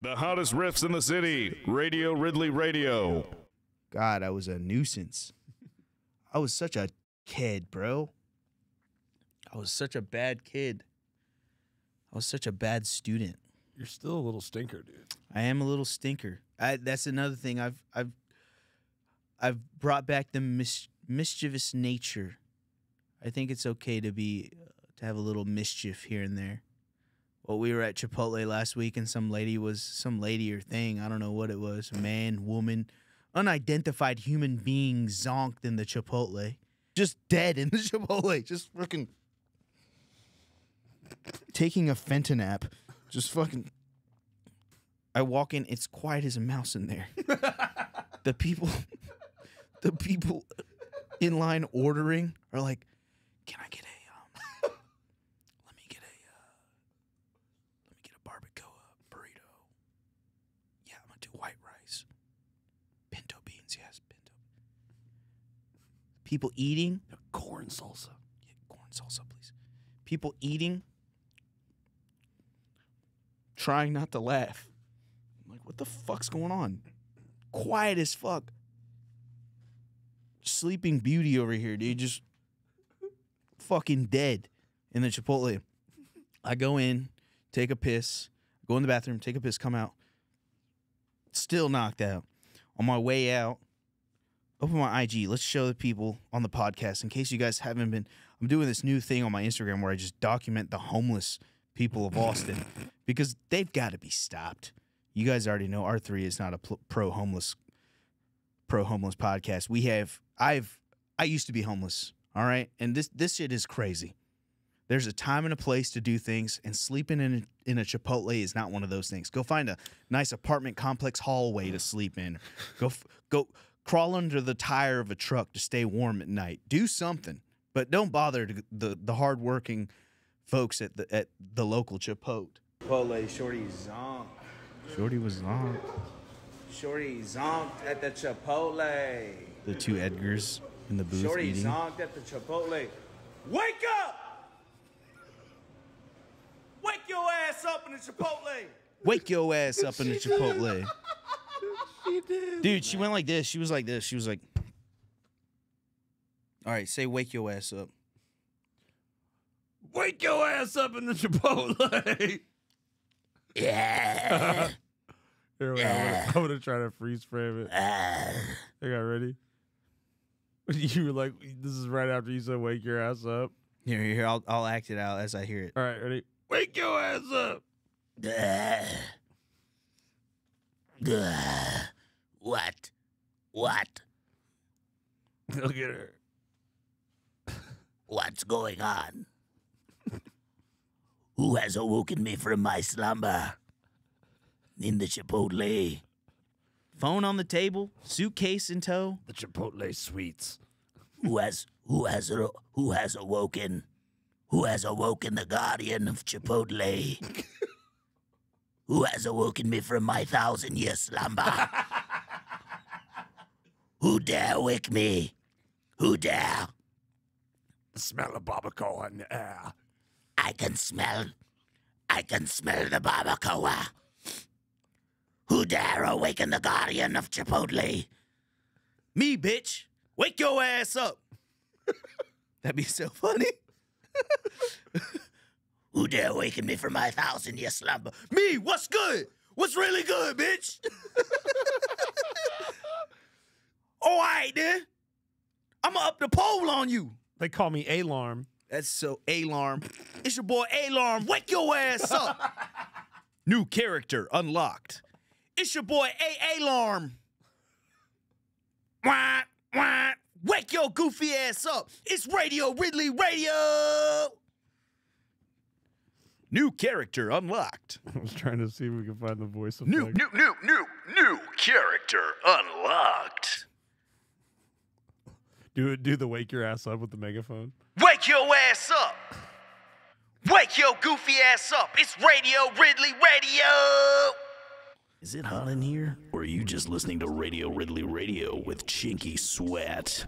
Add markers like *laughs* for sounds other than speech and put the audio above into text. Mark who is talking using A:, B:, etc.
A: The hottest riffs in the city. Radio Ridley Radio.
B: God, I was a nuisance. I was such a kid, bro. I was such a bad kid. I was such a bad student.
C: You're still a little stinker, dude.
B: I am a little stinker. I, that's another thing. I've I've I've brought back the mis- mischievous nature. I think it's okay to be to have a little mischief here and there. Well, we were at Chipotle last week, and some lady was some lady or thing. I don't know what it was. Man, woman, unidentified human being zonked in the Chipotle, just dead in the *laughs* Chipotle, just fucking taking a fentanap, just fucking. I walk in, it's quiet as a mouse in there. *laughs* the people, *laughs* the people in line ordering are like, "Can I get a um, let me get a uh, let me get a barbacoa burrito. Yeah, I'm gonna do white rice, pinto beans. Yes, pinto. People eating
C: Corn salsa.
B: yeah, corn salsa, please. People eating, trying not to laugh. I'm like, what the fuck's going on? Quiet as fuck. Sleeping Beauty over here, dude. Just fucking dead in the Chipotle. I go in, take a piss, go in the bathroom, take a piss, come out. Still knocked out. On my way out, open my IG. Let's show the people on the podcast in case you guys haven't been. I'm doing this new thing on my Instagram where I just document the homeless people of Austin because they've got to be stopped. You guys already know R3 is not a pro homeless pro homeless podcast. We have I've I used to be homeless, all right? And this this shit is crazy. There's a time and a place to do things, and sleeping in in a Chipotle is not one of those things. Go find a nice apartment complex hallway to sleep in. Go go crawl under the tire of a truck to stay warm at night. Do something, but don't bother to, the the hardworking folks at the at the local Chipotle. Chipotle Shorty zonked. Shorty was zonked. Shorty zonked at the Chipotle. The two Edgars in the booth
D: Shorty
B: eating.
D: zonked at the Chipotle. Wake up! Wake your ass up in the Chipotle!
B: Wake your ass up in the Chipotle. *laughs* Dude, she went like this. She was like this. She was like, All right, say wake your ass up.
C: Wake your ass up in the Chipotle. *laughs*
B: Yeah.
C: Here, wait, I'm, gonna, I'm gonna try to freeze frame it. I got ready. *laughs* You were like, this is right after you said wake your ass up.
B: Here, here, I'll, I'll act it out as I hear it.
C: All right, ready? Wake your ass up.
B: What? What?
C: Look at her.
B: What's going on? Who has awoken me from my slumber? In the Chipotle. Phone on the table, suitcase in tow.
C: The Chipotle sweets.
B: Who has who has who has awoken? Who has awoken the guardian of Chipotle? *laughs* who has awoken me from my thousand year slumber? *laughs* who dare wake me? Who dare?
C: The smell of barbacoa in the air.
B: I can smell. I can smell the barbacoa. Who dare awaken the guardian of Chipotle? Me, bitch. Wake your ass up. *laughs* That'd be so funny. *laughs* Who dare awaken me from my thousand year slumber? Me, what's good? What's really good, bitch? *laughs* Oh, all right, then. I'm gonna up the pole on you.
C: They call me Alarm.
B: That's so alarm. It's your boy Alarm. Wake your ass up. *laughs* New character unlocked. It's your boy A Alarm. Wah, wah. Wake your goofy ass up. It's Radio Ridley Radio. New character unlocked. *laughs*
C: I was trying to see if we could find the voice of
A: New, new, new, new, new character unlocked.
C: Do it. Do the wake your ass up with the megaphone.
D: Wake your ass up! Wake your goofy ass up! It's Radio Ridley Radio!
B: Is it hot in here? Or are you just listening to Radio Ridley Radio with Chinky Sweat?